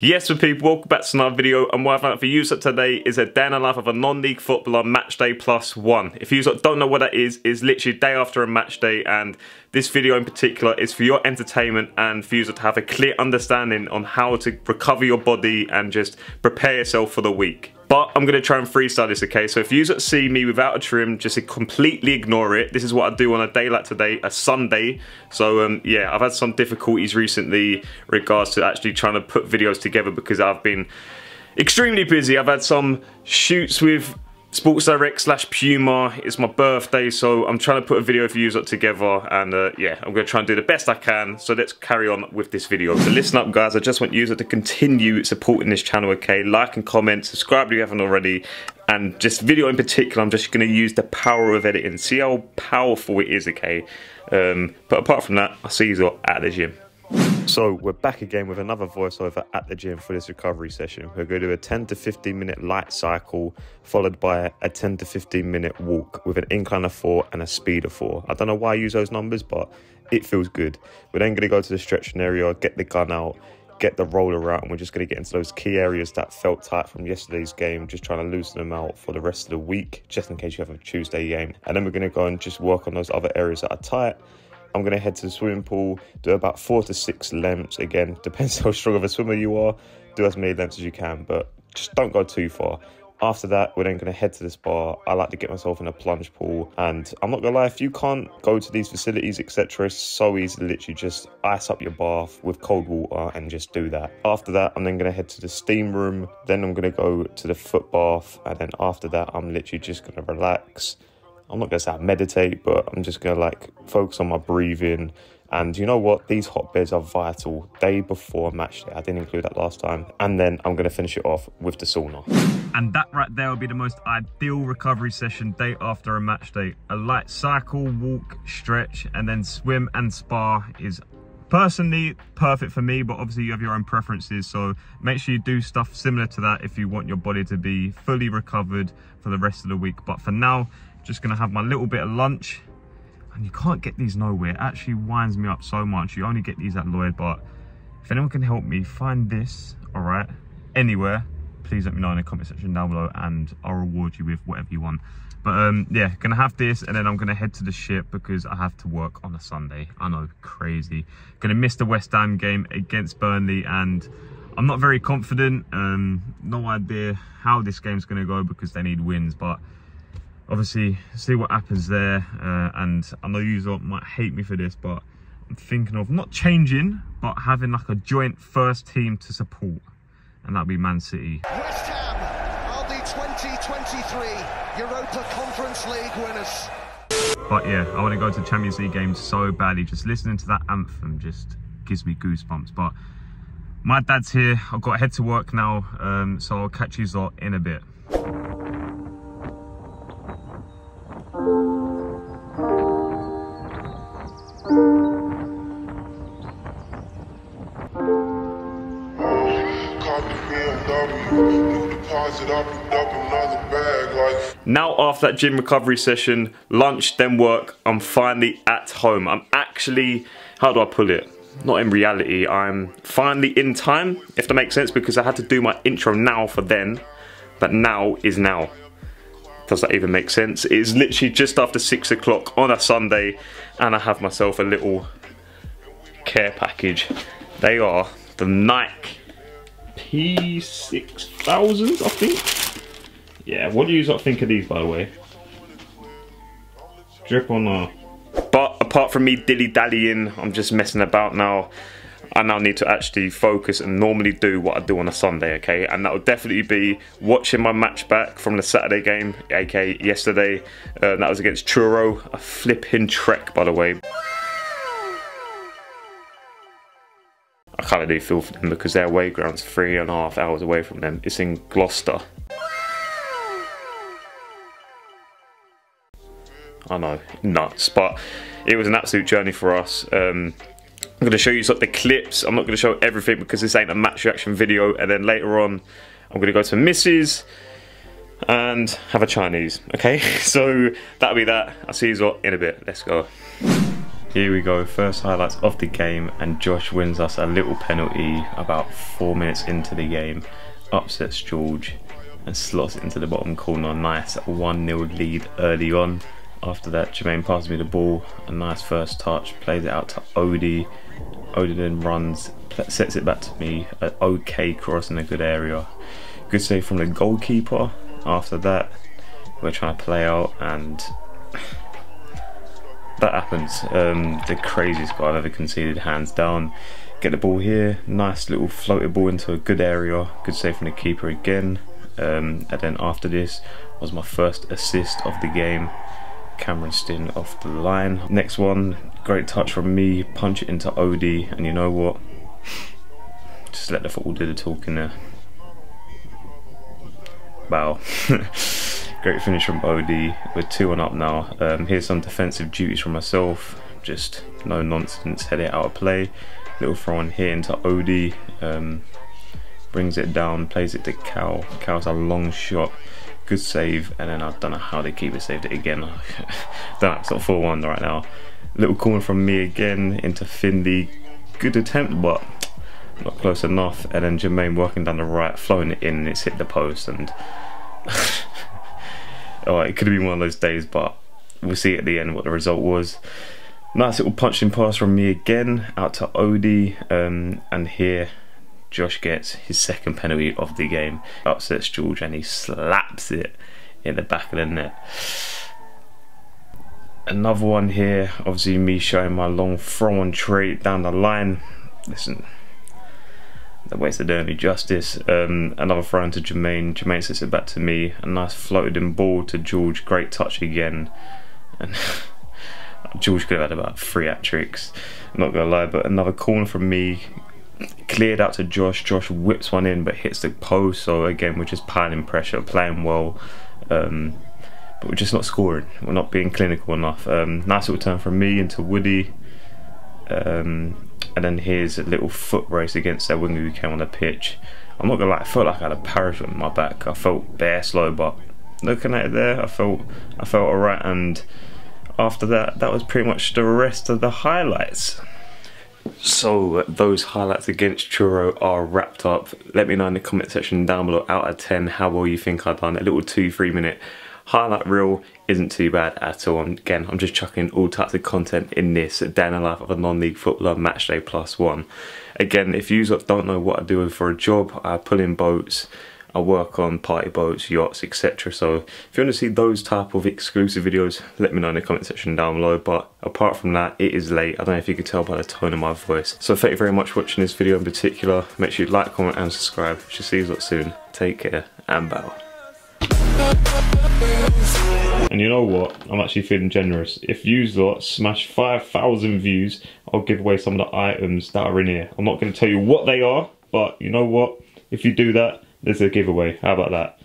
Yes, people, welcome back to another video, and what I've found for you today is a day in the life of a non-league footballer match day plus one. If you don't know what that is, is literally day after a match day, and this video in particular is for your entertainment and for you to have a clear understanding on how to recover your body and just prepare yourself for the week. But I'm to try and freestyle this, okay? So if you see me without a trim, just completely ignore it. This is what I do on a day like today, a Sunday. So um, yeah, I've had some difficulties recently regards to actually trying to put videos together because I've been extremely busy. I've had some shoots with Sports Direct slash Puma. It's my birthday, so I'm trying to put a video for you together, and uh, yeah, I'm going to try and do the best I can. So let's carry on with this video. So listen up, guys. I just want you to continue supporting this channel, okay? Like and comment, subscribe if you haven't already, and just video in particular, I'm just going to use the power of editing. See how powerful it is, okay? Um, but apart from that, I'll see you at the gym. So we're back again with another voiceover at the gym for this recovery session. We're going to do a 10 to 15 minute light cycle followed by a 10 to 15 minute walk with an incline of 4 and a speed of 4. I don't know why I use those numbers, but it feels good. We're then going to go to the stretching area, get the gun out, get the roller out, and we're just going to get into those key areas that felt tight from yesterday's game, just trying to loosen them out for the rest of the week, just in case you have a Tuesday game. And then we're going to go and just work on those other areas that are tight I'm going to head to the swimming pool, do about four to six lengths. Again, depends how strong of a swimmer you are. Do as many lengths as you can, but just don't go too far. After that, we're then going to head to the spa. I like to get myself in a plunge pool. And I'm not to lie, if you can't go to these facilities, etc., it's so easy to literally just ice up your bath with cold water and just do that. After that, I'm then to head to the steam room. Then I'm to go to the foot bath. And then after that, I'm literally just to relax I'm not gonna say I meditate, but I'm just gonna like focus on my breathing. And you know what? These hotbeds are vital day before match day. I didn't include that last time. And then I'm gonna finish it off with the sauna. And that right there will be the most ideal recovery session day after a match day. A light cycle, walk, stretch, and then swim and spa is personally perfect for me but obviously you have your own preferences so make sure you do stuff similar to that if you want your body to be fully recovered for the rest of the week but for now just gonna have my little bit of lunch. And you can't get these nowhere. It actually winds me up so much. You only get these at Lloyd, but if anyone can help me find this, all right, anywhere, please let me know in the comment section down below and I'll reward you with whatever you want. But um, yeah, gonna have this and then I'm gonna head to the ship because I have to work on a Sunday. I know, crazy. Gonna miss the West Ham game against Burnley and I'm not very confident. Um, no idea how this game's gonna go because they need wins, but obviously see what happens there uh, and I know you might hate me for this but I'm thinking of not changing but having like a joint first team to support and that'd be Man City. West Ham are the 2023 Europa Conference League winners. But yeah, I want to go to Champions League games so badly. Just listening to that anthem just gives me goosebumps. But my dad's here. I've got to head to work now, um, so I'll catch you lot in a bit. Now after that gym recovery session, lunch, then work, I'm finally at home. I'm actually, how do I pull it? Not in reality, I'm finally in time, if that makes sense, because I had to do my intro now for then, but now is now. Does that even make sense? It is literally just after six o'clock on a Sunday, and I have myself a little care package. They are the Nike P6000, I think. Yeah, what do you think of these, by the way? Drip or not? But apart from me dilly-dallying, I'm just messing about now. I now need to actually focus and normally do what I do on a Sunday, okay? And that will definitely be watching my match back from the Saturday game, aka yesterday. Uh, that was against Truro, a flipping trek, by the way. Kind of do feel for them because their away ground's three and a half hours away from them. It's in Gloucester. I know, nuts, but it was an absolute journey for us. Um, I'm going to show you some of the clips. I'm not going to show everything because this ain't a match reaction video. And then later on, I'm going to go to Mrs. and have a Chinese. Okay, so that'll be that. I'll see you all in a bit. Let's go. Here we go, first highlights of the game, and Josh wins us a little penalty about four minutes into the game, upsets George, and slots into the bottom corner. Nice 1 0 lead early on. After that, Jermaine passes me the ball, a nice first touch, plays it out to Odie. Odie then runs, sets it back to me, an okay cross in a good area. Good save from the goalkeeper. After that, we're trying to play out, and that happens. Um, the craziest goal I've ever conceded, hands down. Get the ball here, nice little floated ball into a good area, good save from the keeper again. Um, and then after this was my first assist of the game. Cameron Stin off the line. Next one, great touch from me, punch it into Odie, and you know what? Just let the football do the talking there. Wow. Great finish from Odie. We're 2 on up now. Um, here's some defensive duties from myself. Just no nonsense, head it out of play. Little throw in here into Odie. Um, brings it down, plays it to Cal. Cal's a long shot. Good save, and then I don't know how they keep it saved it again. That's not 4 1 right now. Little corner from me again into Finley. Good attempt, but not close enough. And then Jermaine working down the right, flowing it in, and it's hit the post. And oh, it could have been one of those days, but we'll see at the end what the result was. Nice little punching pass from me again out to Odie, um, and here Josh gets his second penalty of the game. Upsets George and he slaps it in the back of the net. Another one here, obviously me showing my long throw on trait down the line. Listen, that do any justice. Um, another throw into Jermaine. Jermaine sets it back to me. A nice floated in ball to George. Great touch again. And George could have had about three hat tricks. I'm not gonna lie, but another corner from me. Cleared out to Josh. Josh whips one in but hits the post. So again, we're just piling pressure, playing well. Um, but we're just not scoring. We're not being clinical enough. Um, nice little turn from me into Woody. Um, and then a little foot race against their winger who came on the pitch. I'm not gonna lie, I felt like I had a parachute on my back. I felt bare slow, but looking at it there, I felt I felt alright. And after that, that was pretty much the rest of the highlights. So those highlights against Truro are wrapped up. Let me know in the comment section down below out of 10 how well you think I've done. A little two, three minute highlight reel isn't too bad at all. And again, I'm just chucking all types of content in this day in the life of a non-league footballer match day plus one. Again, if you don't know what I do for a job, I pull in boats, I work on party boats, yachts, etc. So if you want to see those type of exclusive videos, let me know in the comment section down below. But apart from that, it is late. I don't know if you can tell by the tone of my voice. So thank you very much for watching this video in particular. Make sure you like, comment and subscribe. Shall see you soon. Take care and bow. And you know what? I'm actually feeling generous. If you lot smash 5,000 views, I'll give away some of the items that are in here. I'm not going to tell you what they are, but you know what? If you do that, there's a giveaway. How about that?